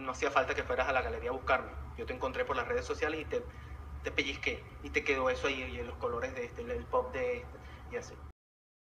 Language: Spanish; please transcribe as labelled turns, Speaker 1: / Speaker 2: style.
Speaker 1: no, hacía falta que fueras a la galería a buscarme. Yo te encontré por las redes sociales y te, te pellizqué y te quedó eso ahí y los colores de este, el pop de este y así.